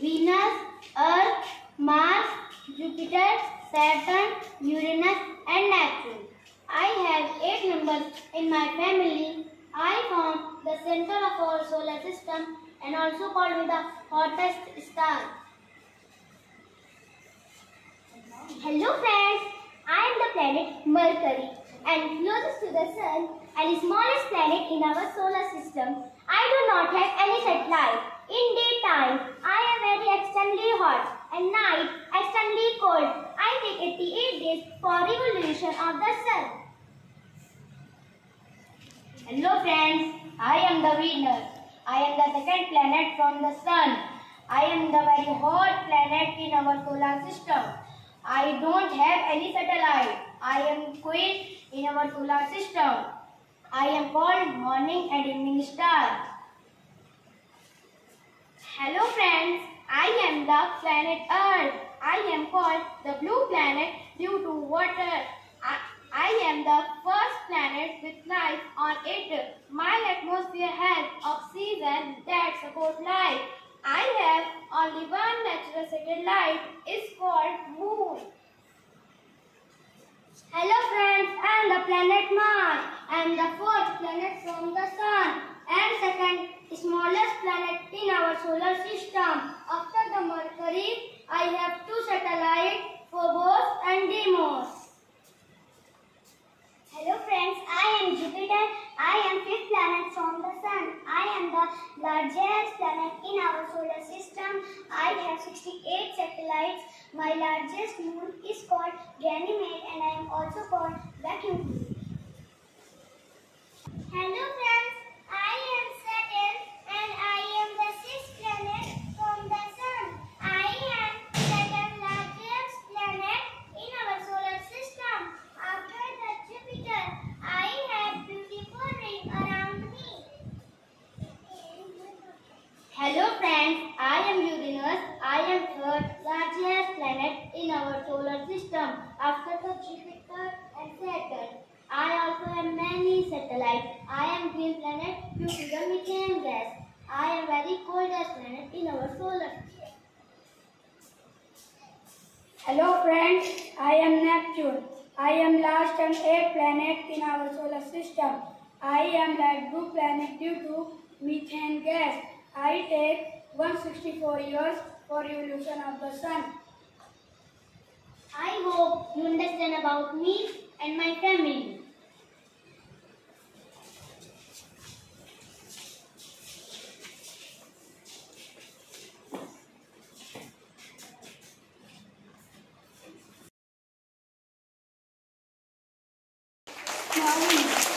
Venus, Earth, Mars, Jupiter, Saturn, Uranus and Neptune. I have eight members in my family. I form the center of our solar system and also called me the hottest star. Hello friends, I am the planet Mercury and closest to the sun and smallest planet in our solar system. I do not have any satellite. In daytime, I am very extremely hot and night extremely cold. I take 88 days for of the sun. Hello friends, I am the Venus. I am the second planet from the sun. I am the very hot planet in our solar system. I don't have any satellite. I am queen in our solar system. I am called morning and evening star. Hello friends, I am the planet Earth. I am called the blue planet due to water. I, I am the first planet with life on it. My atmosphere has oxygen that supports life. I have only one natural satellite. It's called Moon. Hello friends, I am the planet Mars. I am the fourth planet from the Sun and second smallest planet in our solar system. After the Mercury, I have two satellites, Phobos and Deimos. Hello friends, I am Jupiter. I am fifth planet from the Sun. I am the largest planet in our solar system. I have 68 satellites. My largest moon is called Ganymede and I am also called Vacuum. Hello friends, I am Saturn and I am the sixth planet from the Sun. I am Saturn's largest planet in our solar system. After the Jupiter, I have beautiful ring around me. Hello friends, am Uranus. I am third largest planet in our solar system after the Jupiter and Saturn. I also have many satellites. I am green planet due to the methane gas. I am very coldest planet in our solar system. Hello friends, I am Neptune. I am last and eighth planet in our solar system. I am light blue planet due to methane gas. I take 164 years for evolution of the sun. I hope you understand about me and my family. Now